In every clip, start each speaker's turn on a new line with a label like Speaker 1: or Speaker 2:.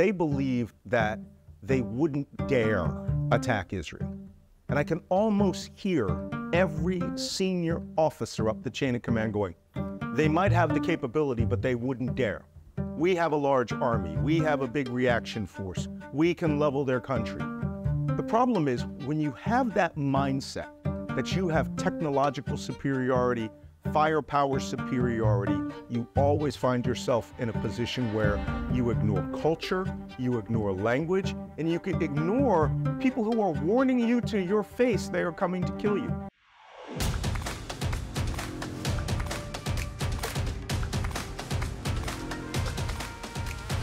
Speaker 1: they believe that they wouldn't dare attack Israel. And I can almost hear every senior officer up the chain of command going, they might have the capability, but they wouldn't dare. We have a large army. We have a big reaction force. We can level their country. The problem is when you have that mindset that you have technological superiority, firepower superiority, you always find yourself in a position where you ignore culture, you ignore language, and you can ignore people who are warning you to your face they are coming to kill you.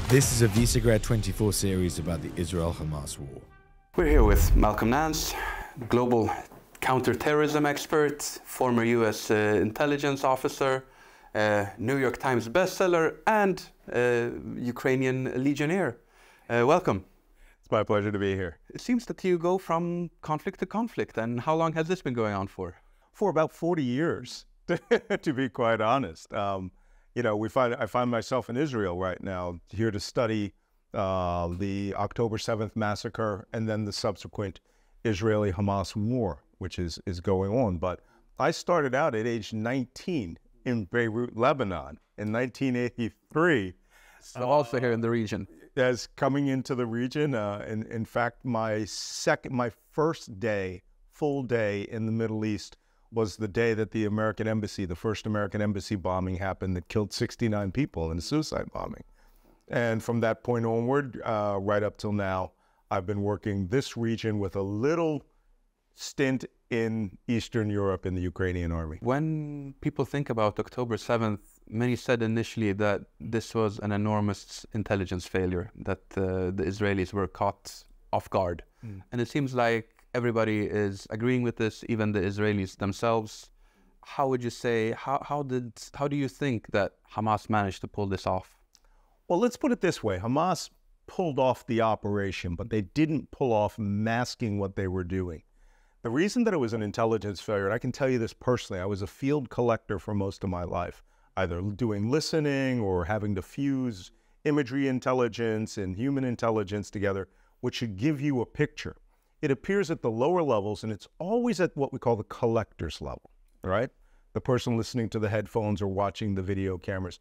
Speaker 2: This is a Visegrad 24 series about the Israel-Hamas war.
Speaker 3: We're here with Malcolm Nance, global counterterrorism expert, former US uh, intelligence officer, uh, New York Times bestseller, and uh, Ukrainian legionnaire. Uh, welcome.
Speaker 1: It's my pleasure to be here.
Speaker 3: It seems that you go from conflict to conflict. And how long has this been going on for?
Speaker 1: For about 40 years, to be quite honest. Um, you know, we find I find myself in Israel right now, here to study uh, the October 7th massacre and then the subsequent Israeli Hamas war, which is, is going on. But I started out at age 19 in Beirut, Lebanon in 1983.
Speaker 3: So also here in the region.
Speaker 1: As coming into the region, uh, in, in fact, my second, my first day, full day in the Middle East was the day that the American embassy, the first American embassy bombing happened that killed 69 people in a suicide bombing. And from that point onward, uh, right up till now, I've been working this region with a little stint in Eastern Europe in the Ukrainian army.
Speaker 3: When people think about October 7th, many said initially that this was an enormous intelligence failure, that uh, the Israelis were caught off guard. Mm. And it seems like everybody is agreeing with this, even the Israelis themselves. How would you say, how, how, did, how do you think that Hamas managed to pull this off?
Speaker 1: Well, let's put it this way Hamas pulled off the operation, but they didn't pull off masking what they were doing. The reason that it was an intelligence failure, and I can tell you this personally, I was a field collector for most of my life, either doing listening or having to fuse imagery intelligence and human intelligence together, which should give you a picture. It appears at the lower levels, and it's always at what we call the collector's level, right? The person listening to the headphones or watching the video cameras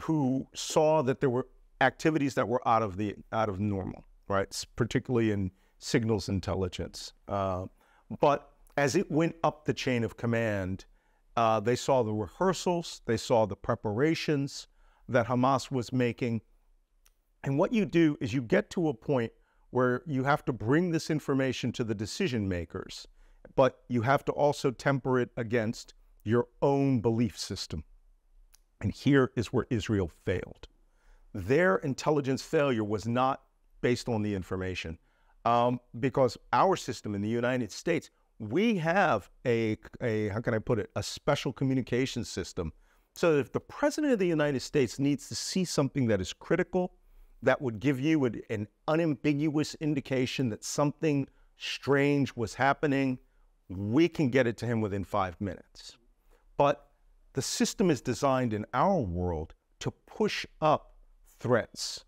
Speaker 1: who saw that there were activities that were out of the out of normal, right? Particularly in signals intelligence. Uh, but as it went up the chain of command, uh, they saw the rehearsals, they saw the preparations that Hamas was making. And what you do is you get to a point where you have to bring this information to the decision makers, but you have to also temper it against your own belief system. And here is where Israel failed. Their intelligence failure was not based on the information, um, because our system in the United States, we have a, a, how can I put it, a special communication system. So if the President of the United States needs to see something that is critical, that would give you an, an unambiguous indication that something strange was happening, we can get it to him within five minutes. But the system is designed in our world to push up threats,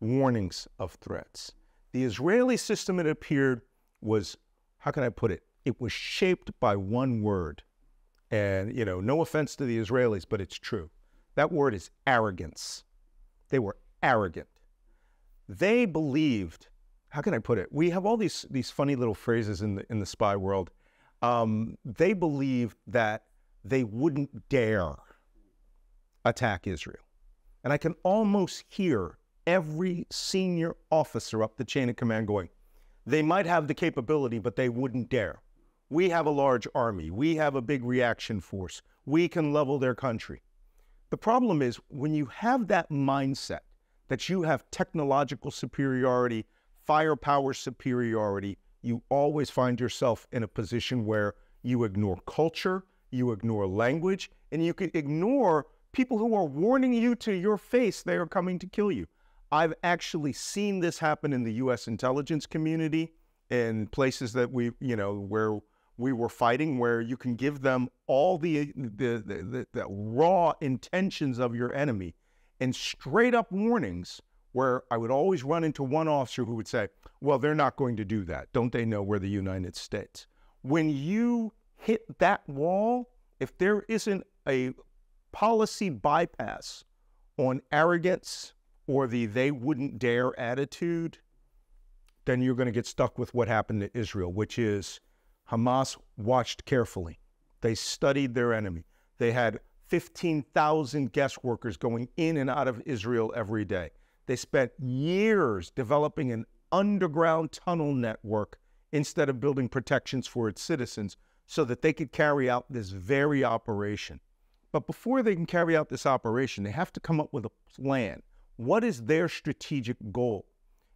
Speaker 1: warnings of threats. The Israeli system, it appeared, was, how can I put it? It was shaped by one word. And, you know, no offense to the Israelis, but it's true. That word is arrogance. They were arrogant. They believed, how can I put it? We have all these, these funny little phrases in the, in the spy world. Um, they believed that they wouldn't dare attack Israel. And I can almost hear every senior officer up the chain of command going, they might have the capability, but they wouldn't dare. We have a large army. We have a big reaction force. We can level their country. The problem is when you have that mindset that you have technological superiority, firepower superiority, you always find yourself in a position where you ignore culture, you ignore language, and you can ignore people who are warning you to your face they are coming to kill you. I've actually seen this happen in the U.S. intelligence community in places that we, you know, where we were fighting, where you can give them all the the, the, the raw intentions of your enemy and straight up warnings where I would always run into one officer who would say, Well, they're not going to do that. Don't they know we're the United States? When you hit that wall, if there isn't a policy bypass on arrogance or the they wouldn't dare attitude, then you're going to get stuck with what happened to Israel, which is Hamas watched carefully. They studied their enemy. They had 15,000 guest workers going in and out of Israel every day. They spent years developing an underground tunnel network instead of building protections for its citizens so that they could carry out this very operation. But before they can carry out this operation, they have to come up with a plan. What is their strategic goal?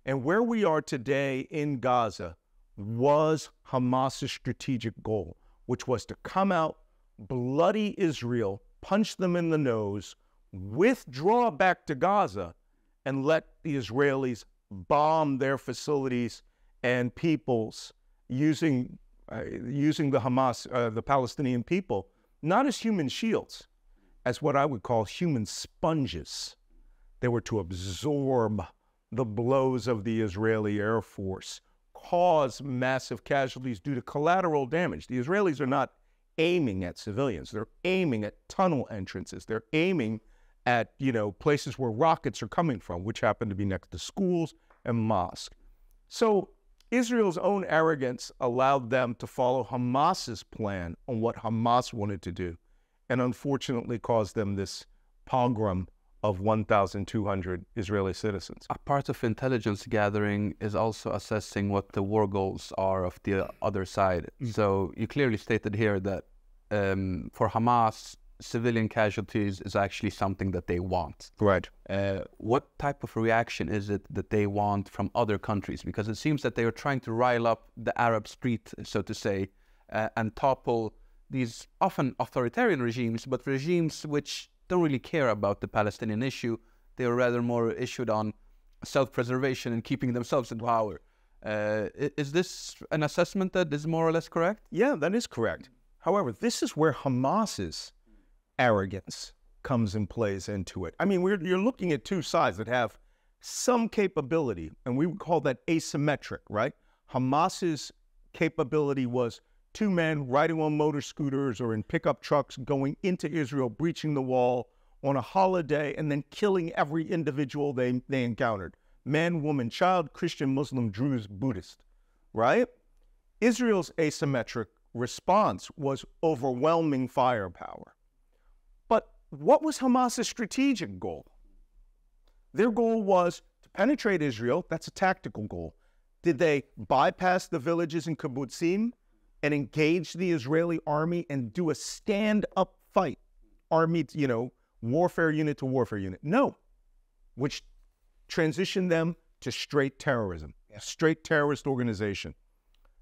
Speaker 1: And where we are today in Gaza was Hamas's strategic goal, which was to come out, bloody Israel, punch them in the nose, withdraw back to Gaza, and let the Israelis bomb their facilities and peoples using uh, using the Hamas, uh, the Palestinian people, not as human shields, as what I would call human sponges. They were to absorb the blows of the Israeli Air Force, cause massive casualties due to collateral damage. The Israelis are not aiming at civilians. They're aiming at tunnel entrances. They're aiming at, you know, places where rockets are coming from, which happen to be next to schools and mosques. So Israel's own arrogance allowed them to follow Hamas's plan on what Hamas wanted to do, and unfortunately caused them this pogrom of 1,200 Israeli citizens.
Speaker 3: A part of intelligence gathering is also assessing what the war goals are of the other side. Mm. So you clearly stated here that um, for Hamas, civilian casualties is actually something that they want.
Speaker 1: Right.
Speaker 3: Uh, what type of reaction is it that they want from other countries? Because it seems that they are trying to rile up the Arab street, so to say, uh, and topple these often authoritarian regimes, but regimes which don't really care about the Palestinian issue. They are rather more issued on self-preservation and keeping themselves in power. Uh, is this an assessment that is more or less correct?
Speaker 1: Yeah, that is correct. However, this is where Hamas's arrogance comes and plays into it. I mean, you're looking at two sides that have some capability, and we would call that asymmetric, right? Hamas's capability was two men riding on motor scooters or in pickup trucks going into Israel, breaching the wall on a holiday, and then killing every individual they, they encountered man, woman, child, Christian, Muslim, Druze, Buddhist, right? Israel's asymmetric response was overwhelming firepower. But what was Hamas's strategic goal? Their goal was to penetrate Israel. That's a tactical goal. Did they bypass the villages in kibbutzim and engage the Israeli army and do a stand-up fight, army, you know, warfare unit to warfare unit? No, which transitioned them to straight terrorism, yeah. straight terrorist organization.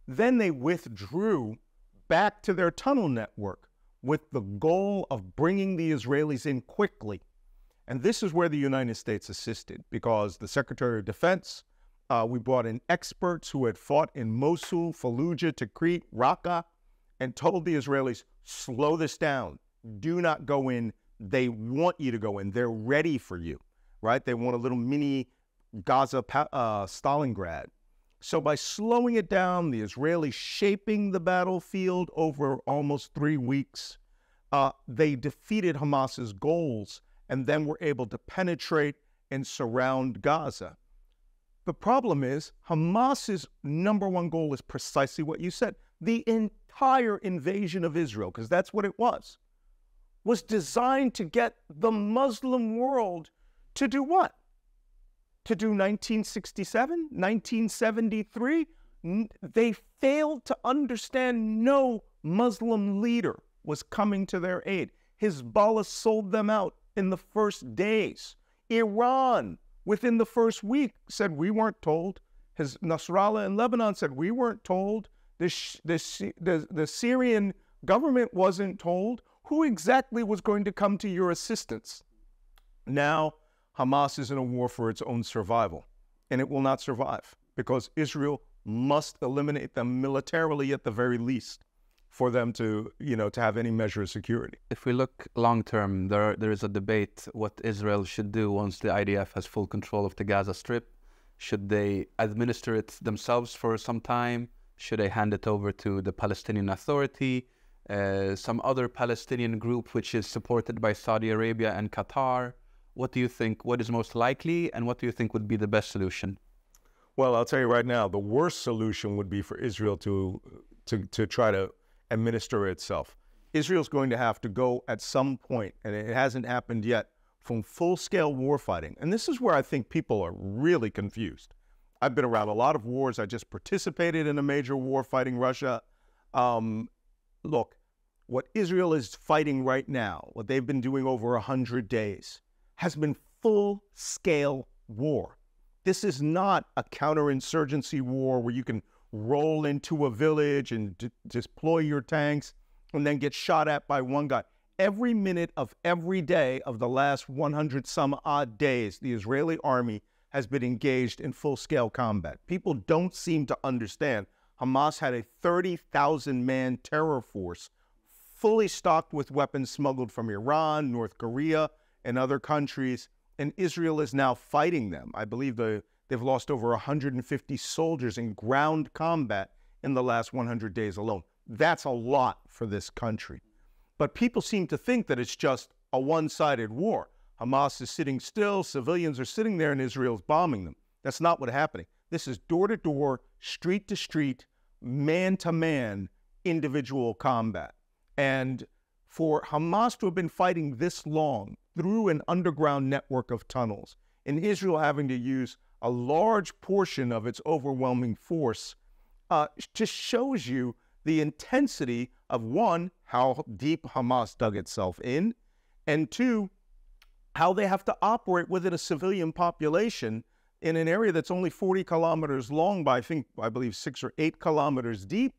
Speaker 1: Then they withdrew back to their tunnel network with the goal of bringing the Israelis in quickly. And this is where the United States assisted because the Secretary of Defense, uh, we brought in experts who had fought in Mosul, Fallujah, Tikrit, Raqqa, and told the Israelis, slow this down. Do not go in. They want you to go in. They're ready for you, right? They want a little mini Gaza, uh, Stalingrad. So by slowing it down, the Israelis shaping the battlefield over almost three weeks, uh, they defeated Hamas's goals and then were able to penetrate and surround Gaza. The problem is Hamas's number one goal is precisely what you said. The entire invasion of Israel, because that's what it was, was designed to get the Muslim world to do what? to do 1967, 1973. They failed to understand no Muslim leader was coming to their aid. Hezbollah sold them out in the first days. Iran, within the first week, said we weren't told. His Nasrallah in Lebanon said we weren't told. The, the, the, the Syrian government wasn't told. Who exactly was going to come to your assistance? Now, Hamas is in a war for its own survival, and it will not survive because Israel must eliminate them militarily at the very least. For them to, you know, to have any measure of security.
Speaker 3: If we look long term, there there is a debate what Israel should do once the IDF has full control of the Gaza Strip. Should they administer it themselves for some time? Should they hand it over to the Palestinian Authority, uh, some other Palestinian group which is supported by Saudi Arabia and Qatar? What do you think? What is most likely, and what do you think would be the best solution?
Speaker 1: Well, I'll tell you right now, the worst solution would be for Israel to to to try to administer itself. Israel's going to have to go at some point, and it hasn't happened yet, from full scale warfighting. And this is where I think people are really confused. I've been around a lot of wars. I just participated in a major war fighting Russia. Um, look, what Israel is fighting right now, what they've been doing over 100 days, has been full scale war. This is not a counterinsurgency war where you can roll into a village and d- deploy your tanks and then get shot at by one guy. Every minute of every day of the last 100 some odd days, the Israeli army has been engaged in full scale combat. People don't seem to understand. Hamas had a 30,000 man terror force fully stocked with weapons smuggled from Iran, North Korea, and other countries, and Israel is now fighting them. I believe the They've lost over 150 soldiers in ground combat in the last 100 days alone. That's a lot for this country. But people seem to think that it's just a one sided war. Hamas is sitting still, civilians are sitting there, and Israel's bombing them. That's not what's happening. This is door to door, street to street, man to man, individual combat. And for Hamas to have been fighting this long through an underground network of tunnels, and Israel having to use a large portion of its overwhelming force uh, just shows you the intensity of one, how deep Hamas dug itself in, and two, how they have to operate within a civilian population in an area that's only 40 kilometers long by, I think, I believe, six or eight kilometers deep,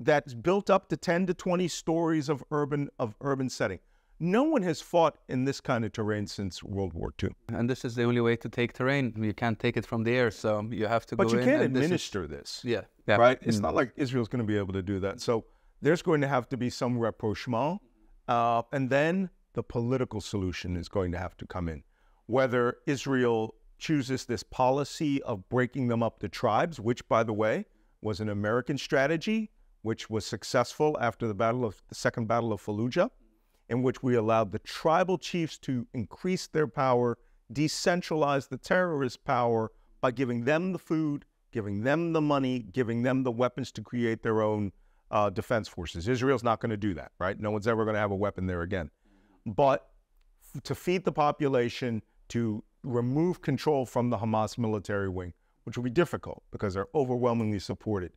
Speaker 1: that's built up to 10 to 20 stories of urban of urban setting. No one has fought in this kind of terrain since World War II.
Speaker 3: And this is the only way to take terrain. You can't take it from the air, so you have to
Speaker 1: but
Speaker 3: go
Speaker 1: you can't
Speaker 3: this is-
Speaker 1: administer this,
Speaker 3: yeah, yeah.
Speaker 1: right? It's
Speaker 3: Mm.
Speaker 1: not like Israel's going to be able to do that. So there's going to have to be some rapprochement. Uh, and then the political solution is going to have to come in. Whether Israel chooses this policy of breaking them up to tribes, which, by the way, was an American strategy, which was successful after the battle of the Second Battle of Fallujah, in which we allowed the tribal chiefs to increase their power, decentralize the terrorist power by giving them the food, giving them the money, giving them the weapons to create their own uh, defense forces. Israel's not going to do that, right? No one's ever going to have a weapon there again. But to feed the population, to remove control from the Hamas military wing, which will be difficult because they're overwhelmingly supported.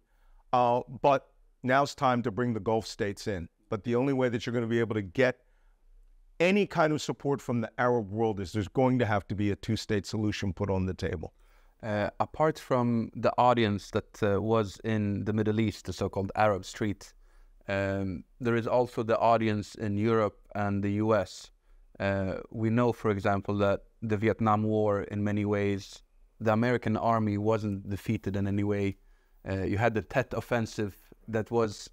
Speaker 1: Uh, but now it's time to bring the Gulf states in. But the only way that you're going to be able to get any kind of support from the Arab world is there's going to have to be a two state solution put on the table.
Speaker 3: Uh, apart from the audience that uh, was in the Middle East, the so-called Arab street, um, there is also the audience in Europe and the U.S. Uh, we know, for example, that the Vietnam War, in many ways, the American army wasn't defeated in any way. Uh, you had the Tet Offensive that was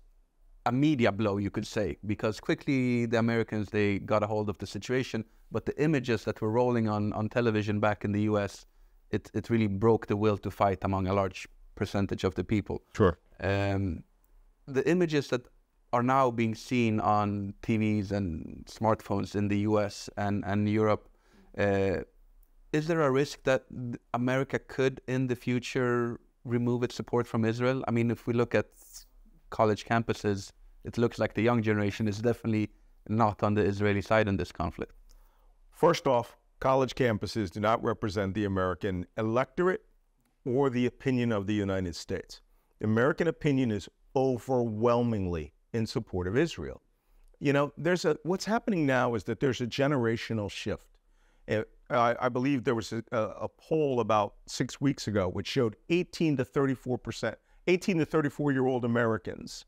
Speaker 3: a media blow, you could say, because quickly the Americans they got a hold of the situation. But the images that were rolling on, on television back in the U.S it, it really broke the will to fight among a large percentage of the people.
Speaker 1: Sure.
Speaker 3: Um, the images that are now being seen on TVs and smartphones in the US and, and Europe, uh, is there a risk that America could in the future remove its support from Israel? I mean, if we look at college campuses, it looks like the young generation is definitely not on the Israeli side in this conflict.
Speaker 1: First off, college campuses do not represent the American electorate or the opinion of the United States. The American opinion is overwhelmingly in support of Israel. You know, there's a what's happening now is that there's a generational shift. I, I believe there was a, a poll about six weeks ago which showed 18 to 34 percent, 18 to 34 year old Americans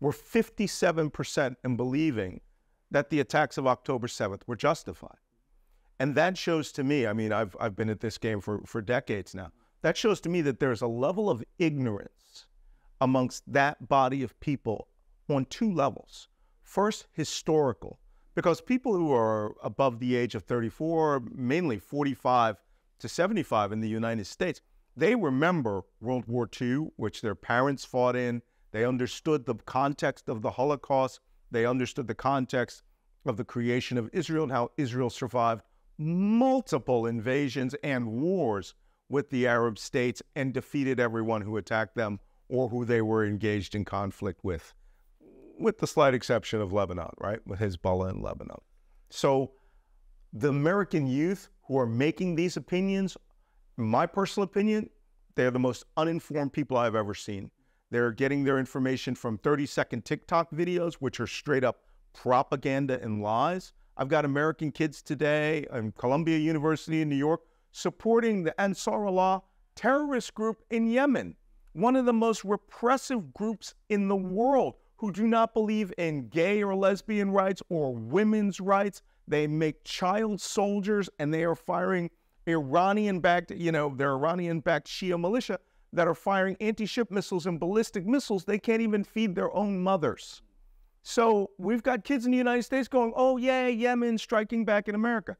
Speaker 1: were 57 percent in believing that the attacks of October 7th were justified. And that shows to me, I mean, I've, I've been at this game for, for decades now. That shows to me that there's a level of ignorance amongst that body of people on two levels. First, historical, because people who are above the age of 34, mainly 45 to 75 in the United States, they remember World War II, which their parents fought in. They understood the context of the Holocaust. They understood the context of the creation of Israel and how Israel survived multiple invasions and wars with the Arab states and defeated everyone who attacked them or who they were engaged in conflict with, with the slight exception of Lebanon, right? With Hezbollah in Lebanon. So the American youth who are making these opinions, my personal opinion, they're the most uninformed people I've ever seen. They're getting their information from 30 second TikTok videos, which are straight up propaganda and lies. I've got American kids today in Columbia University in New York supporting the Ansar Allah terrorist group in Yemen, one of the most repressive groups in the world who do not believe in gay or lesbian rights or women's rights. They make child soldiers and they are firing Iranian backed, you know, they're Iranian backed Shia militia that are firing anti ship missiles and ballistic missiles. They can't even feed their own mothers. So we've got kids in the United States going, oh, yeah, Yemen striking back in America.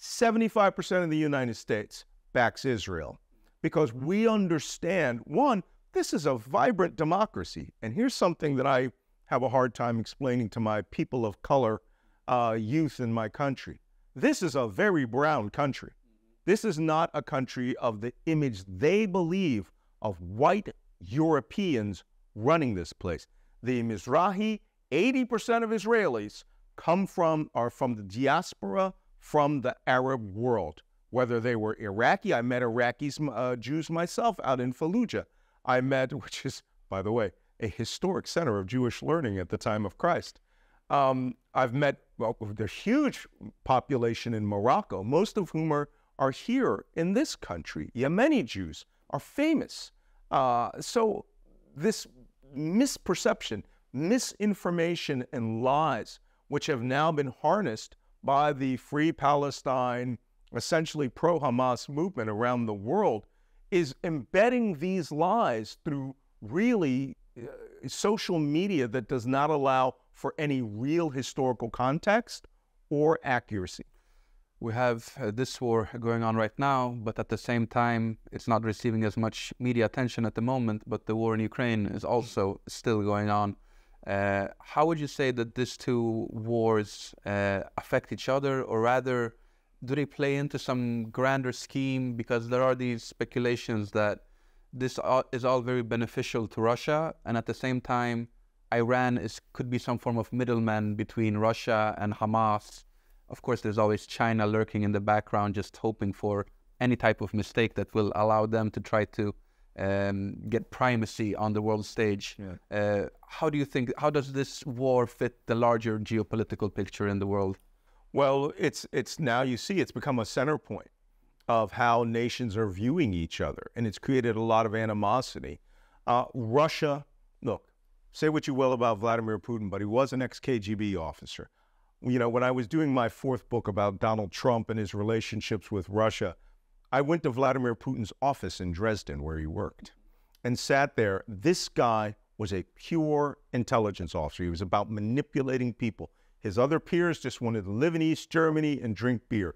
Speaker 1: 75% of the United States backs Israel because we understand one, this is a vibrant democracy. And here's something that I have a hard time explaining to my people of color uh, youth in my country. This is a very brown country. This is not a country of the image they believe of white Europeans running this place. The Mizrahi, 80% of Israelis come from, are from the diaspora from the Arab world, whether they were Iraqi. I met Iraqi uh, Jews myself out in Fallujah. I met, which is, by the way, a historic center of Jewish learning at the time of Christ. Um, I've met well, the huge population in Morocco, most of whom are, are here in this country. Yemeni Jews are famous. Uh, so this misperception, misinformation, and lies, which have now been harnessed by the Free Palestine, essentially pro Hamas movement around the world is embedding these lies through really uh, social media that does not allow for any real historical context or accuracy.
Speaker 3: We have uh, this war going on right now, but at the same time, it's not receiving as much media attention at the moment. But the war in Ukraine is also still going on. Uh, how would you say that these two wars uh, affect each other, or rather, do they play into some grander scheme? Because there are these speculations that this is all very beneficial to Russia, and at the same time, Iran is could be some form of middleman between Russia and Hamas. Of course, there's always China lurking in the background, just hoping for any type of mistake that will allow them to try to um, get primacy on the world stage. Yeah. Uh, how do you think? How does this war fit the larger geopolitical picture in the world?
Speaker 1: Well, it's it's now you see it's become a center point of how nations are viewing each other, and it's created a lot of animosity. Uh, Russia, look, say what you will about Vladimir Putin, but he was an ex-KGB officer. You know, when I was doing my fourth book about Donald Trump and his relationships with Russia, I went to Vladimir Putin's office in Dresden where he worked and sat there. This guy was a pure intelligence officer. He was about manipulating people. His other peers just wanted to live in East Germany and drink beer.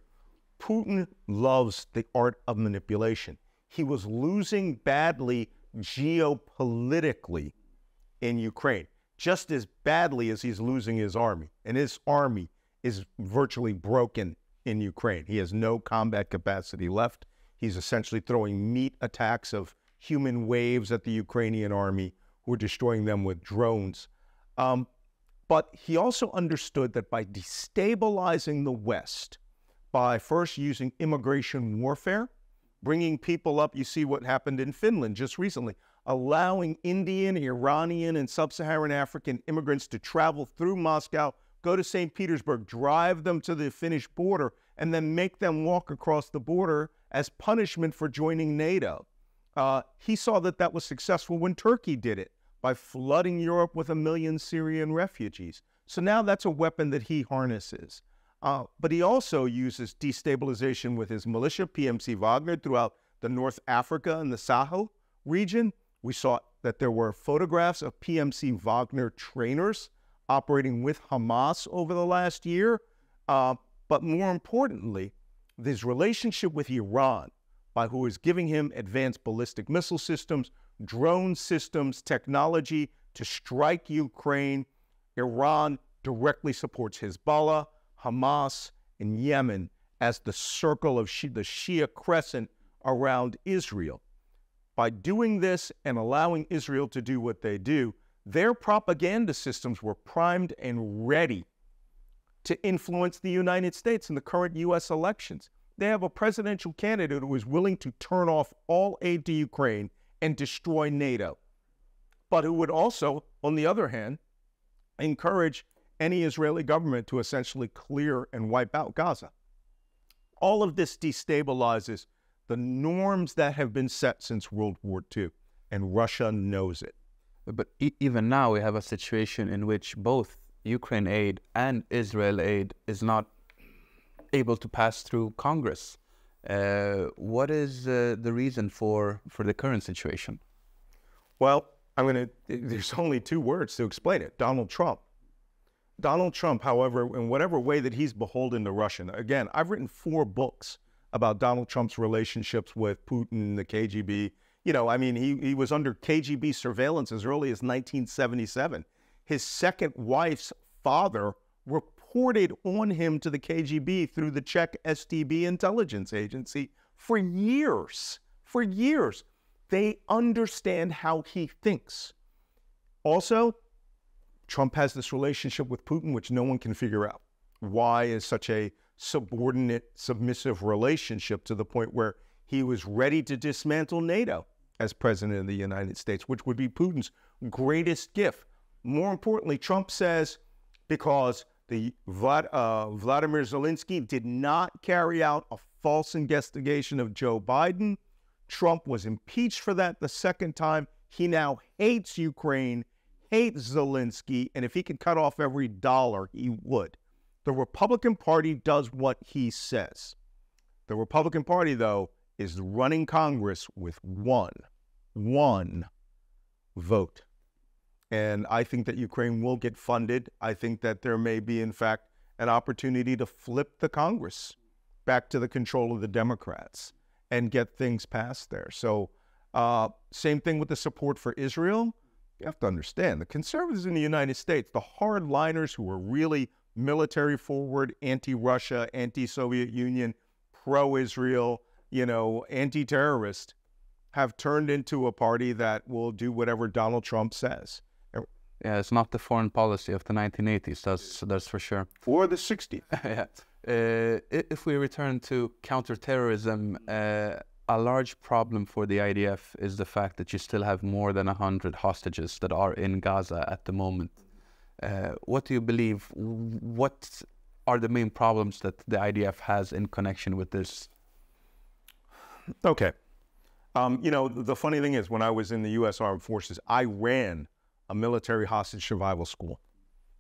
Speaker 1: Putin loves the art of manipulation. He was losing badly geopolitically in Ukraine, just as badly as he's losing his army. And his army is virtually broken in Ukraine. He has no combat capacity left. He's essentially throwing meat attacks of human waves at the Ukrainian army who are destroying them with drones. Um, but he also understood that by destabilizing the West, by first using immigration warfare, bringing people up, you see what happened in Finland just recently, allowing Indian, Iranian, and sub Saharan African immigrants to travel through Moscow go to St. Petersburg, drive them to the Finnish border, and then make them walk across the border as punishment for joining NATO. Uh, he saw that that was successful when Turkey did it by flooding Europe with a million Syrian refugees. So now that's a weapon that he harnesses. Uh, but he also uses destabilization with his militia, PMC Wagner, throughout the North Africa and the Sahel region, We saw that there were photographs of PMC Wagner trainers operating with Hamas over the last year. Uh, but more importantly, this relationship with Iran, by who is giving him advanced ballistic missile systems, drone systems, technology to strike Ukraine. Iran directly supports Hezbollah, Hamas, and Yemen as the circle of the Shia crescent around Israel. By doing this and allowing Israel to do what they do, their propaganda systems were primed and ready to influence the United States in the current U.S. elections. They have a presidential candidate who is willing to turn off all aid to Ukraine and destroy NATO, but who would also, on the other hand, encourage any Israeli government to essentially clear and wipe out Gaza. All of this destabilizes the norms that have been set since World War II, and Russia knows it.
Speaker 3: But e even now, we have a situation in which both Ukraine aid and Israel aid is not able to pass through Congress. Uh, what is uh, the reason for, for the current situation?
Speaker 1: Well, I'm going to, there's only two words to explain it Donald Trump. Donald Trump, however, in whatever way that he's beholden to Russia, again, I've written four books about Donald Trump's relationships with Putin, the KGB. You know, I mean, he, he was under KGB surveillance as early as 1977. His second wife's father reported on him to the KGB through the Czech STB intelligence agency for years. For years. They understand how he thinks. Also, Trump has this relationship with Putin, which no one can figure out. Why is such a subordinate, submissive relationship to the point where he was ready to dismantle NATO as president of the United States, which would be Putin's greatest gift. More importantly, Trump says because the uh, Vladimir Zelensky did not carry out a false investigation of Joe Biden. Trump was impeached for that the second time. He now hates Ukraine, hates Zelensky, and if he could cut off every dollar, he would. The Republican Party does what he says. The Republican Party, though, is running Congress with one, one vote. And I think that Ukraine will get funded. I think that there may be, in fact, an opportunity to flip the Congress back to the control of the Democrats and get things passed there. So, uh, same thing with the support for Israel. You have to understand the conservatives in the United States, the hardliners who are really military forward, anti Russia, anti Soviet Union, pro Israel, you know, anti terrorist, have turned into a party that will do whatever Donald Trump says.
Speaker 3: Yeah, it's not the foreign policy of the 1980s, that's, that's for sure.
Speaker 1: Or the 60s.
Speaker 3: yeah. Uh, if we return to counterterrorism, uh, a large problem for the IDF is the fact that you still have more than 100 hostages that are in Gaza at the moment. Uh, what do you believe? What are the main problems that the IDF has in connection with this?
Speaker 1: Okay. Um, you know, the funny thing is, when I was in the U.S. Armed Forces, I ran a military hostage survival school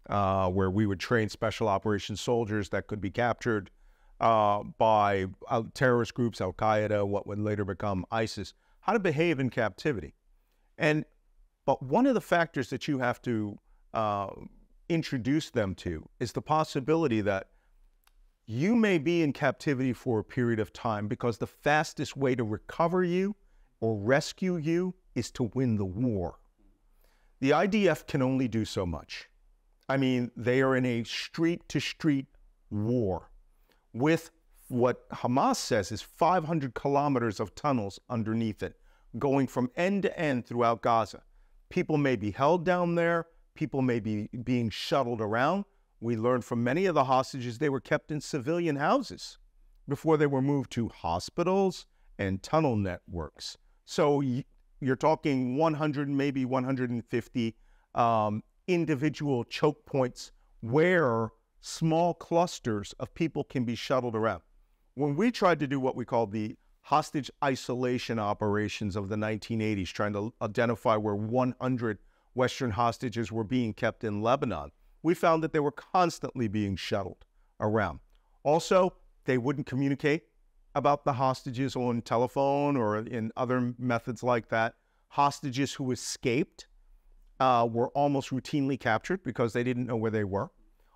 Speaker 1: uh, where we would train special operations soldiers that could be captured uh, by uh, terrorist groups, Al Qaeda, what would later become ISIS, how to behave in captivity. And but one of the factors that you have to uh, introduce them to is the possibility that you may be in captivity for a period of time because the fastest way to recover you or rescue you is to win the war. The IDF can only do so much. I mean, they are in a street to street war with what Hamas says is 500 kilometers of tunnels underneath it, going from end to end throughout Gaza. People may be held down there, People may be being shuttled around. We learned from many of the hostages they were kept in civilian houses before they were moved to hospitals and tunnel networks. So you're talking 100, maybe 150 um, individual choke points where small clusters of people can be shuttled around. When we tried to do what we call the hostage isolation operations of the 1980s, trying to identify where 100 Western hostages were being kept in Lebanon. We found that they were constantly being shuttled around. Also, they wouldn't communicate about the hostages on telephone or in other methods like that. Hostages who escaped uh, were almost routinely captured because they didn't know where they were.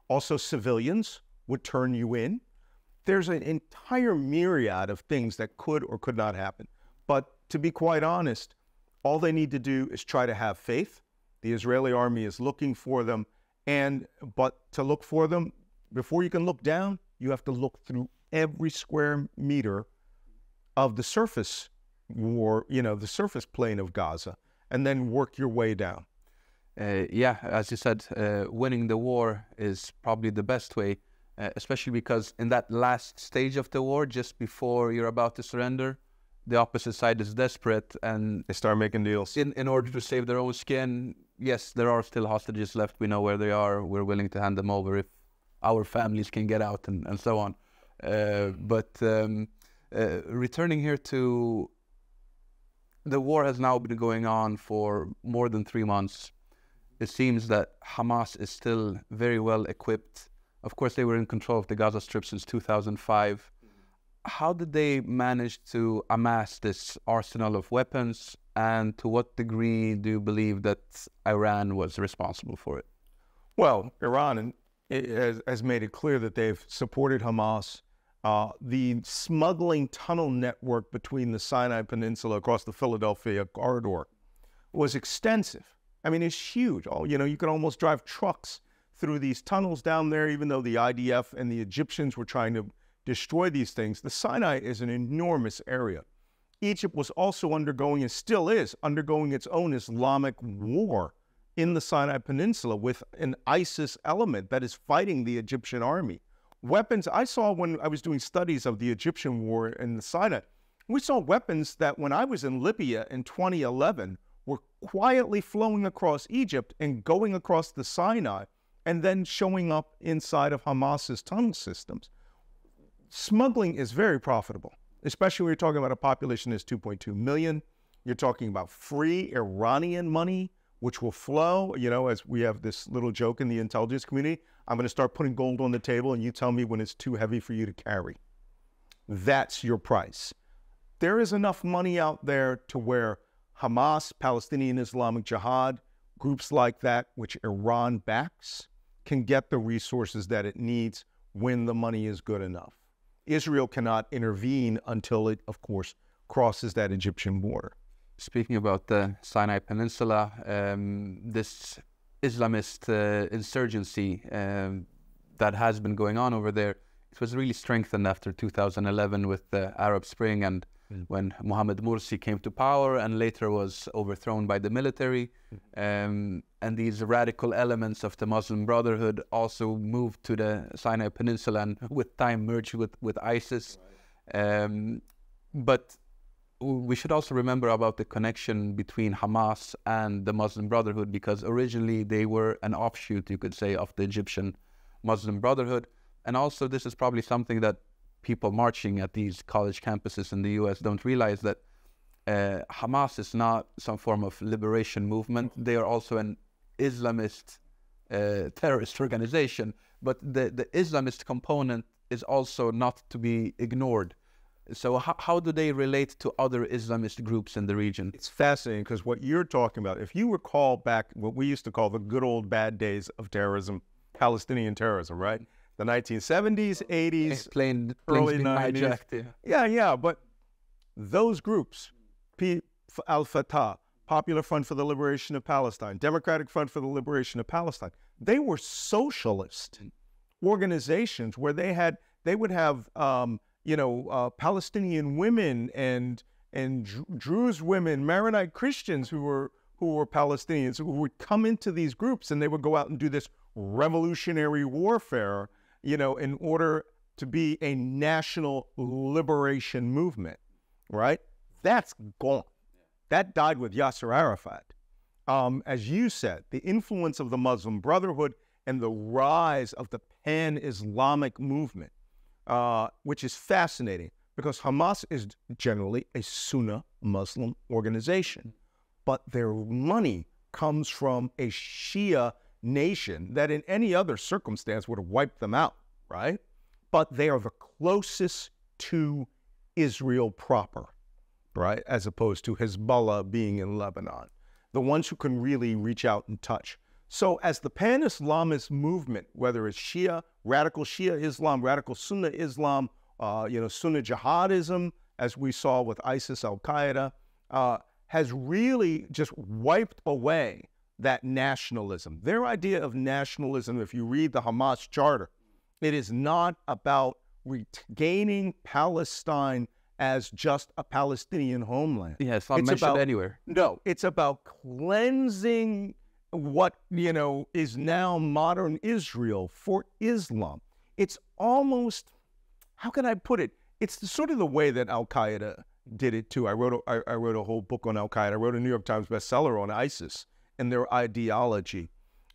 Speaker 1: Also, civilians would turn you in. There's an entire myriad of things that could or could not happen. But to be quite honest, all they need to do is try to have faith. The Israeli army is looking for them. And but to look for them, before you can look down, you have to look through every square meter of the surface war, you know, the surface plane of Gaza, and then work your way down.
Speaker 3: Uh, yeah, as you said, uh, winning the war is probably the best way, uh, especially because in that last stage of the war, just before you're about to surrender, the opposite side is desperate and
Speaker 1: they start making deals.
Speaker 3: In, in order to save their own skin, yes, there are still hostages left. We know where they are. We're willing to hand them over if our families can get out and, and so on. Uh, but um, uh, returning here to the war has now been going on for more than three months it seems that Hamas is still very well equipped. Of course, they were in control of the Gaza Strip since 2005. How did they manage to amass this arsenal of weapons, and to what degree do you believe that Iran was responsible for it?
Speaker 1: Well, Iran has, has made it clear that they've supported Hamas. Uh, the smuggling tunnel network between the Sinai Peninsula across the Philadelphia corridor was extensive. I mean, it's huge. Oh, you know, you could almost drive trucks through these tunnels down there, even though the IDF and the Egyptians were trying to destroy these things. The Sinai is an enormous area. Egypt was also undergoing, and still is, undergoing its own Islamic war in the Sinai Peninsula with an ISIS element that is fighting the Egyptian army. Weapons, I saw when I was doing studies of the Egyptian war in the Sinai, we saw weapons that when I was in Libya in 2011 were quietly flowing across Egypt and going across the Sinai and then showing up inside of Hamas's tunnel systems. Smuggling is very profitable, especially when you're talking about a population that's 2.2 million. You're talking about free Iranian money, which will flow. You know, as we have this little joke in the intelligence community, I'm going to start putting gold on the table and you tell me when it's too heavy for you to carry. That's your price. There is enough money out there to where Hamas, Palestinian Islamic Jihad, groups like that, which Iran backs, can get the resources that it needs when the money is good enough. Israel cannot intervene until it, of course, crosses that Egyptian border.
Speaker 3: Speaking about the Sinai Peninsula, um, this Islamist uh, insurgency um, that has been going on over there, it was really strengthened after 2011 with the Arab Spring and mm. when Mohammed Morsi came to power and later was overthrown by the military. Mm. Um, and these radical elements of the Muslim Brotherhood also moved to the Sinai Peninsula and with time merged with, with ISIS. Right. Um, but we should also remember about the connection between Hamas and the Muslim Brotherhood because originally they were an offshoot, you could say, of the Egyptian Muslim Brotherhood. And also, this is probably something that people marching at these college campuses in the US don't realize that uh, Hamas is not some form of liberation movement. They are also an Islamist uh, terrorist organization. But the, the Islamist component is also not to be ignored. So, how, how do they relate to other Islamist groups in the region?
Speaker 1: It's fascinating because what you're talking about, if you recall back what we used to call the good old bad days of terrorism, Palestinian terrorism, right? The 1970s, 80s,
Speaker 3: plane,
Speaker 1: early 90s. Hijacked, yeah. yeah, yeah, but those groups, P, Al Fatah, Popular Front for the Liberation of Palestine, Democratic Front for the Liberation of Palestine, they were socialist organizations where they had they would have um, you know uh, Palestinian women and and Druze women, Maronite Christians who were who were Palestinians who would come into these groups and they would go out and do this revolutionary warfare you know, in order to be a national liberation movement, right? That's gone. That died with Yasser Arafat. Um, as you said, the influence of the Muslim Brotherhood and the rise of the pan Islamic movement, uh, which is fascinating because Hamas is generally a Sunni Muslim organization, but their money comes from a Shia nation that in any other circumstance would have wiped them out, right? But they are the closest to Israel proper, right? As opposed to Hezbollah being in Lebanon, the ones who can really reach out and touch. So, as the pan Islamist movement, whether it's Shia, radical Shia Islam, radical Sunni Islam, uh, you know, Sunni jihadism, as we saw with ISIS, Al Qaeda, uh, has really just wiped away that nationalism. Their idea of nationalism, if you read the Hamas charter, it is not about regaining Palestine as just a Palestinian homeland.
Speaker 3: Yeah, it's not mentioned
Speaker 1: about,
Speaker 3: anywhere.
Speaker 1: No, it's about cleansing what, you know, is now modern Israel for Islam. It's almost, how can I put it? It's the, sort of the way that Al Qaeda did it too. I wrote a, I, I wrote a whole book on Al Qaeda. I wrote a New York Times bestseller on ISIS and their ideology.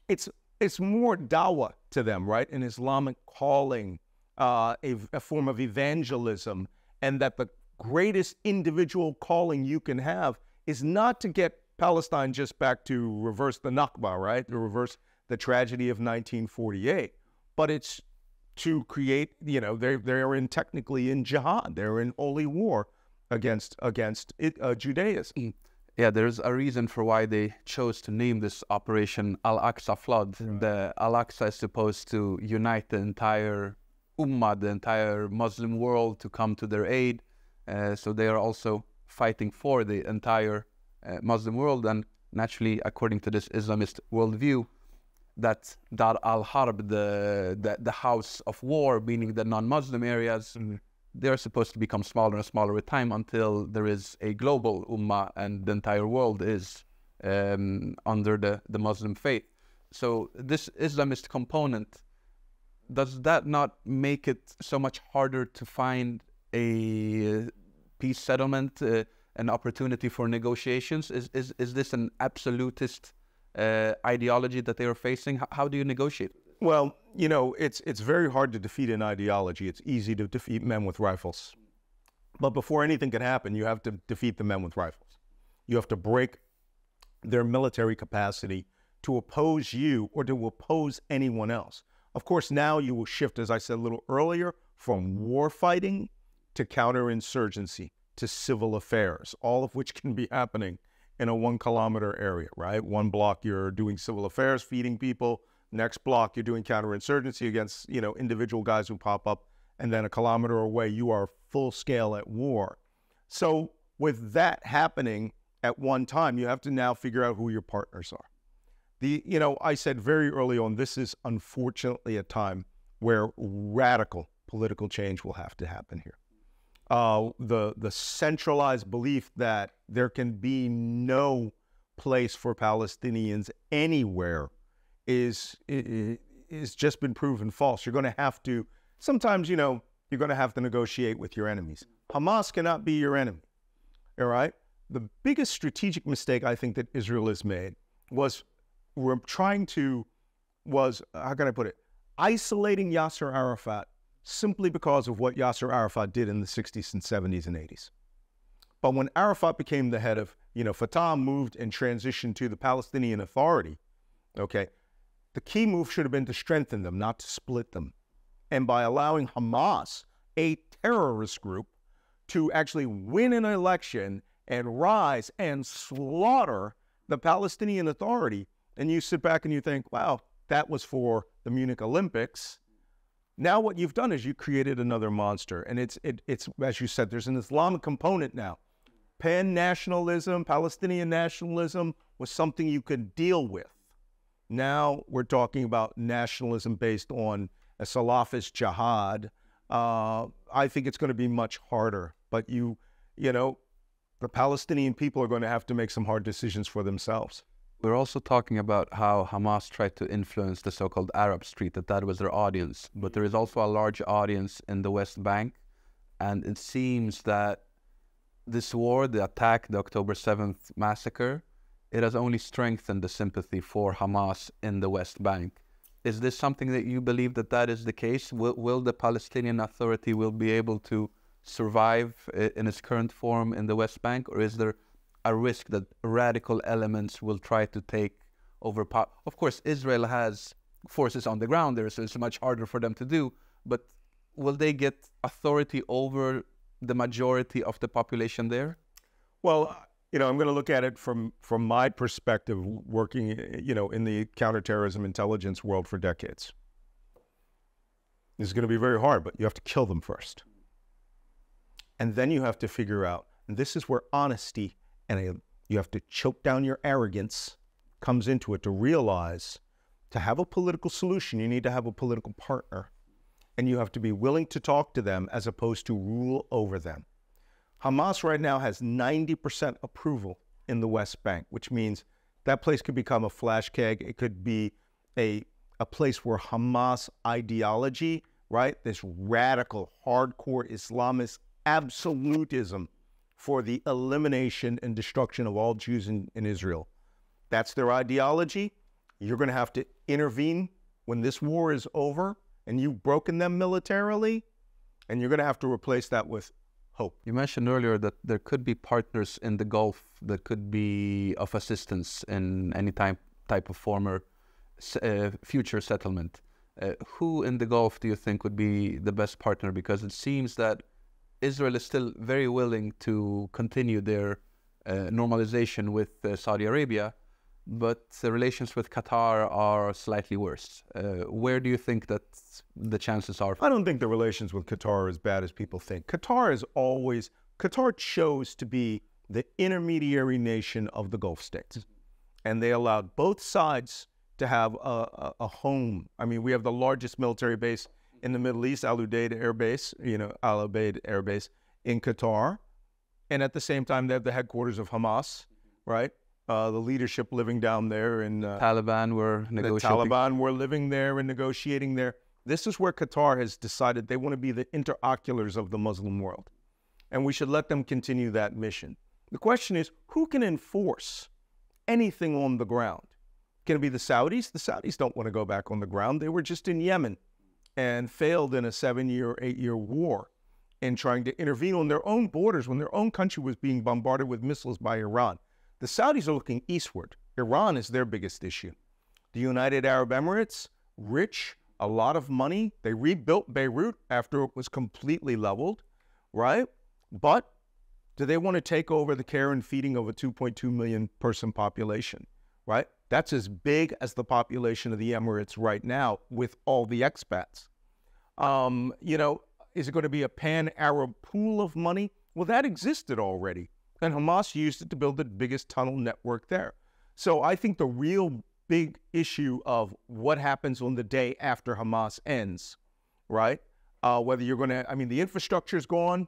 Speaker 1: It's it's more dawah to them, right? An Islamic calling, uh, a, a form of evangelism, and that the greatest individual calling you can have is not to get Palestine just back to reverse the Nakba, right? To reverse the tragedy of 1948, but it's to create, you know, they're, they're in technically in jihad, they're in holy war against against uh, Judaism.
Speaker 3: Yeah, there's a reason for why they chose to name this operation Al Aqsa Flood. Right. The Al Aqsa is supposed to unite the entire Ummah, the entire Muslim world, to come to their aid. Uh, so they are also fighting for the entire uh, Muslim world. And naturally, according to this Islamist worldview, that Dar al Harb, the, the, the house of war, meaning the non Muslim areas, mm-hmm they're supposed to become smaller and smaller with time until there is a global ummah and the entire world is um, under the, the Muslim faith. So this Islamist component, does that not make it so much harder to find a peace settlement, uh, an opportunity for negotiations? Is, is, is this an absolutist uh, ideology that they are facing? How, how do you negotiate?
Speaker 1: Well, you know, it's it's very hard to defeat an ideology. It's easy to defeat men with rifles. But before anything can happen, you have to defeat the men with rifles. You have to break their military capacity to oppose you or to oppose anyone else. Of course, now you will shift, as I said a little earlier, from war fighting to counterinsurgency to civil affairs, all of which can be happening in a one kilometer area, right? One block you're doing civil affairs, feeding people, Next block, you're doing counterinsurgency against, you know, individual guys who pop up, and then a kilometer away, you are full scale at war. So with that happening at one time, you have to now figure out who your partners are. The, you know, I said very early on, this is unfortunately a time where radical political change will have to happen here. Uh, the the centralized belief that there can be no place for Palestinians anywhere is is just been proven false. You're going to have to sometimes, you know, you're going to have to negotiate with your enemies. Hamas cannot be your enemy. All right? The biggest strategic mistake I think that Israel has made was we're trying to was how can I put it? Isolating Yasser Arafat simply because of what Yasser Arafat did in the 60s and 70s and 80s. But when Arafat became the head of, you know, Fatah moved and transitioned to the Palestinian Authority, okay, the key move should have been to strengthen them, not to split them. And by allowing Hamas, a terrorist group, to actually win an election and rise and slaughter the Palestinian Authority, and you sit back and you think, wow, that was for the Munich Olympics. Now what you've done is you created another monster, and it's it, it's as you said, there's an Islamic component now. Pan nationalism, Palestinian nationalism was something you could deal with. Now we're talking about nationalism based on a Salafist jihad. Uh, I think it's going to be much harder. But you, you know, the Palestinian people are going to have to make some hard decisions for themselves.
Speaker 3: We're also talking about how Hamas tried to influence the so-called Arab Street, that that was their audience. But there is also a large audience in the West Bank, and it seems that this war, the attack, the October 7th massacre, it has only strengthened the sympathy for Hamas in the West Bank. Is this something that you believe that that is the case? Will, will the Palestinian Authority will be able to survive in its current form in the West Bank, or is there a risk that radical elements will try to take over? power? of course, Israel has forces on the ground there, so it's much harder for them to do. But will they get authority over the majority of the population there?
Speaker 1: Well, you know, I'm going to look at it from from my perspective, working, you know, in the counterterrorism intelligence world for decades. Is going to be very hard, but you have to kill them first, and then you have to figure out. And this is where honesty and you have to choke down your arrogance comes into it to realize to have a political solution, you need to have a political partner, and you have to be willing to talk to them as opposed to rule over them. Hamas right now has 90% approval in the West Bank, which means that place could become a flash keg. It could be a, a place where Hamas ideology, right, this radical, hardcore Islamist absolutism for the elimination and destruction of all Jews in, in Israel. That's their ideology. You're going to have to intervene when this war is over and you've broken them militarily, and you're going to have to replace that with hope.
Speaker 3: You mentioned earlier that there could be partners in the Gulf that could be of assistance in any type type of former uh, future settlement. Uh, who in the Gulf do you think would be the best partner? Because it seems that Israel is still very willing to continue their uh, normalization with uh, Saudi Arabia, but the relations with Qatar are slightly worse. Uh, where do you think that the chances are?
Speaker 1: I don't think the relations with Qatar are as bad as people think. Qatar is always, Qatar chose to be the intermediary nation of the Gulf states. And they allowed both sides to have a, a, a home. I mean, we have the largest military base in the Middle East, Al Udeid Air Base, you know, Al Udeid Air Base in Qatar. And at the same time, they have the headquarters of Hamas, right? Uh, the leadership living down there in
Speaker 3: uh, Taliban were negotiating.
Speaker 1: The Taliban were living there and negotiating there. This is where Qatar has decided they want to be the interoculars of the Muslim world, and we should let them continue that mission. The question is, who can enforce anything on the ground? Can it be the Saudis? The Saudis don't want to go back on the ground. They were just in Yemen and failed in a seven-year, eight-year war in trying to intervene on their own borders when their own country was being bombarded with missiles by Iran. The Saudis are looking eastward. Iran is their biggest issue. The United Arab Emirates, rich, a lot of money. They rebuilt Beirut after it was completely leveled, right? But do they want to take over the care and feeding of a 2.2 million person population, right? That's as big as the population of the Emirates right now with all the expats. Um, you know, is it going to be a pan Arab pool of money? Well, that existed already and Hamas used it to build the biggest tunnel network there. So I think the real big issue of what happens on the day after Hamas ends, right? Uh, whether you're going to, I mean, the infrastructure is gone,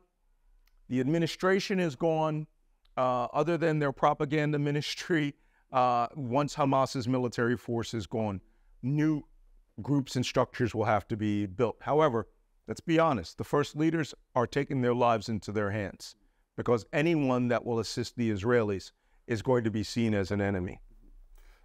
Speaker 1: the administration is gone, uh, other than their propaganda ministry. Uh, once Hamas's military force is gone, new groups and structures will have to be built. However, let's be honest, the first leaders are taking their lives into their hands because anyone that will assist the Israelis is going to be seen as an enemy.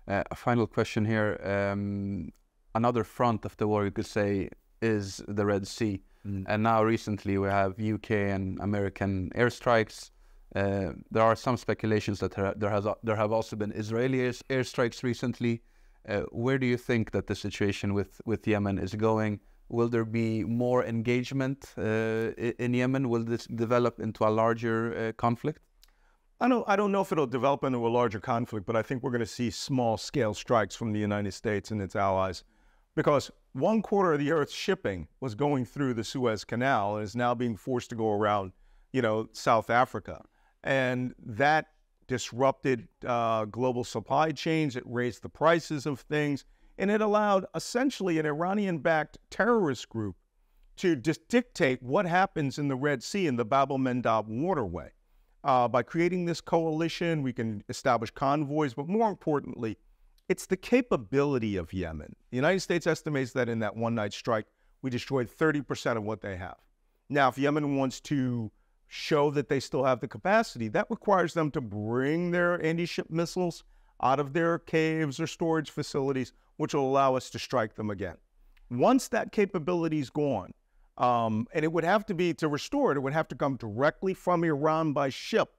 Speaker 3: Uh, a final question here. Um, another front of the war, you could say, is the Red Sea. Mm. And now recently we have UK and American airstrikes. Uh, there are some speculations that there, has there have also been Israeli airstrikes recently. Uh, where do you think that the situation with, with Yemen is going? Will there be more engagement uh, in Yemen? Will this develop into a larger uh, conflict?
Speaker 1: I don't, I don't know if it'll develop into a larger conflict, but I think we're going to see small scale strikes from the United States and its allies because one quarter of the Earth's shipping was going through the Suez Canal and is now being forced to go around, you know, South Africa. And that disrupted uh, global supply chains. It raised the prices of things and it allowed essentially an Iranian backed terrorist group to dictate what happens in the Red Sea in the Bab el Mandab waterway. Uh, by creating this coalition, we can establish convoys, but more importantly, it's the capability of Yemen. The United States estimates that in that one night strike, we destroyed 30% of what they have. Now, if Yemen wants to show that they still have the capacity, that requires them to bring their anti ship missiles out of their caves or storage facilities which will allow us to strike them again. Once that capability is gone, um, and it would have to be to restore it, it would have to come directly from Iran by ship,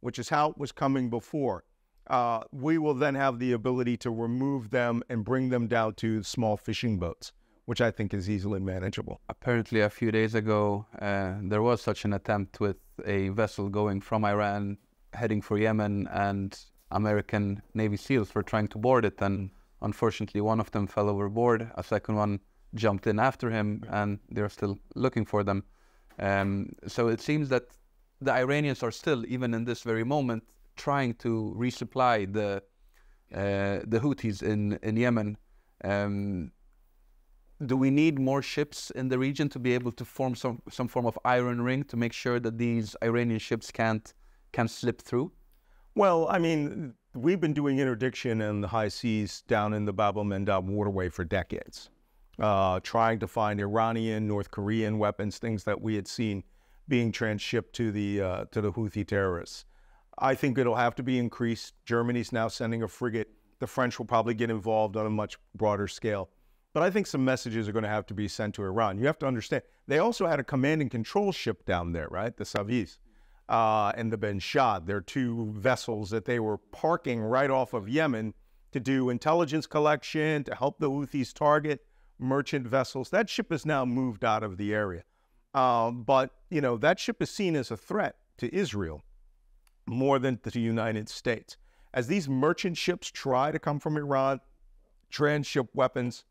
Speaker 1: which is how it was coming before. Uh, we will then have the ability to remove them and bring them down to small fishing boats, which I think is easily manageable.
Speaker 3: Apparently, a few days ago, uh, there was such an attempt with a vessel going from Iran heading for Yemen, and American Navy SEALs were trying to board it. And unfortunately, one of them fell overboard. A second one jumped in after him, and they're still looking for them. Um, so it seems that the Iranians are still, even in this very moment, trying to resupply the uh, the Houthis in in Yemen. Um, do we need more ships in the region to be able to form some some form of iron ring to make sure that these Iranian ships can't can slip through?
Speaker 1: Well, I mean, we've been doing interdiction in the high seas down in the Bab el Mandab waterway for decades, uh, trying to find Iranian, North Korean weapons, things that we had seen being transshipped to the uh, to the Houthi terrorists. I think it'll have to be increased. Germany's now sending a frigate. The French will probably get involved on a much broader scale. But I think some messages are going to have to be sent to Iran. You have to understand, they also had a command and control ship down there, right? The Saviz uh, and the Behshad. They're two vessels that they were parking right off of Yemen to do intelligence collection, to help the Houthis target merchant vessels. That ship is now moved out of the area. Um, but, you know, that ship is seen as a threat to Israel more than to the United States. As these merchant ships try to come from Iran, transship weapons,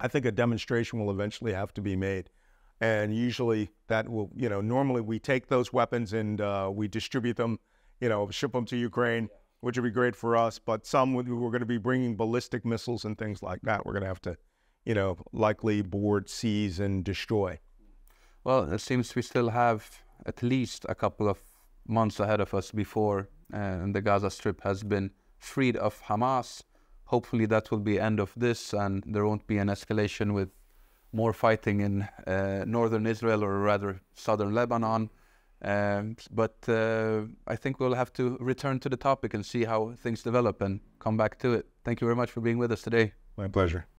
Speaker 1: I think a demonstration will eventually have to be made. And usually that will, you know, normally we take those weapons and uh, we distribute them, you know, ship them to Ukraine, which would be great for us. But some we're going to be bringing ballistic missiles and things like that. We're going to have to, you know, likely board, seize, and destroy.
Speaker 3: Well, it seems we still have at least a couple of months ahead of us before uh, the Gaza Strip has been freed of Hamas hopefully that will be end of this and there won't be an escalation with more fighting in uh, northern Israel or rather southern Lebanon. Um, but uh, I think we'll have to return to the topic and see how things develop and come back to it. Thank you very much for being with us today.
Speaker 1: My pleasure.